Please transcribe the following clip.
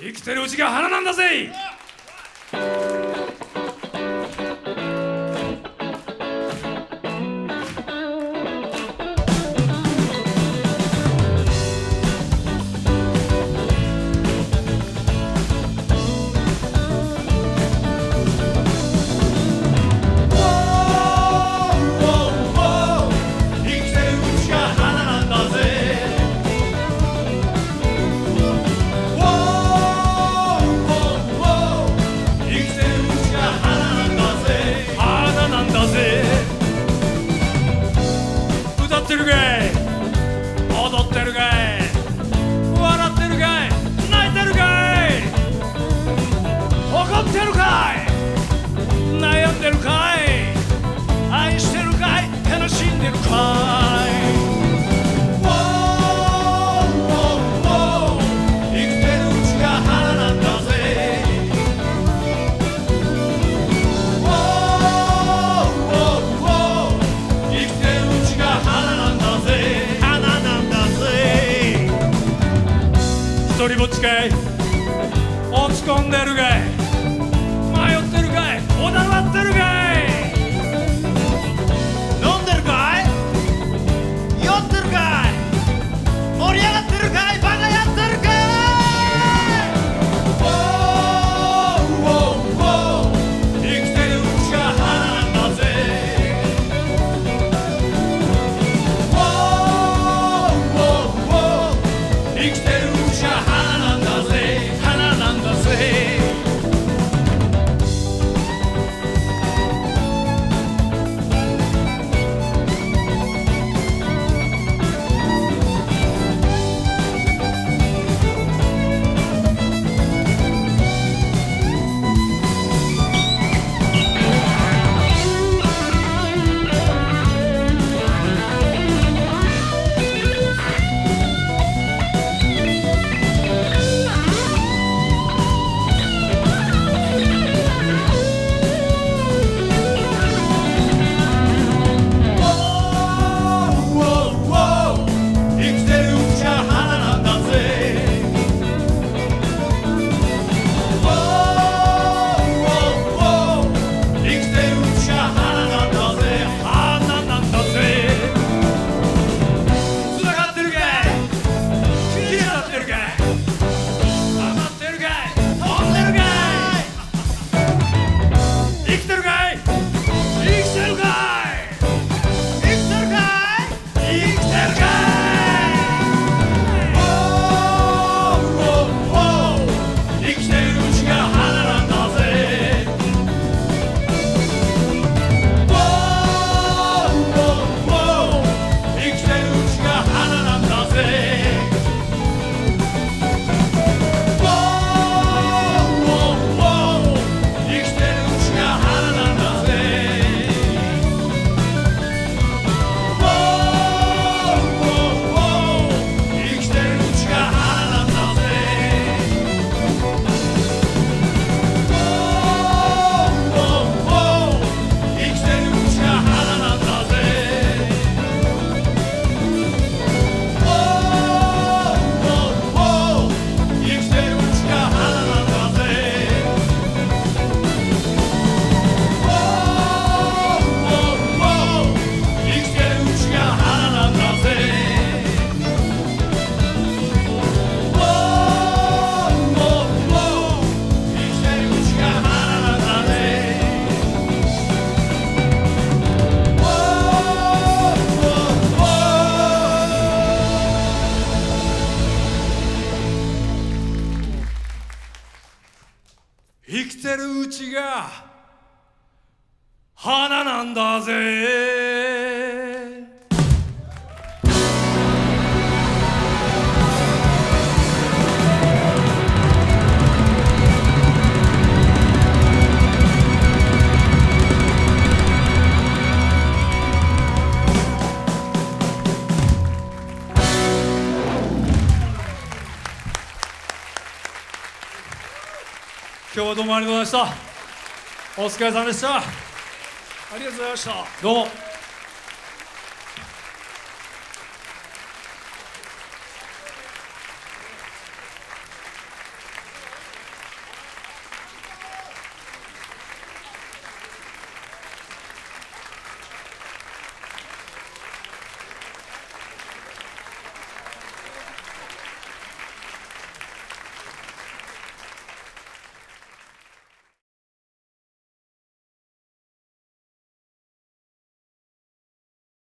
生きてるうちが花なんだぜ ludzkiej 生きてるうちが花なんだぜ。今日はどうもありがとうございました。お疲れ様でした。ありがとうございました。どうも。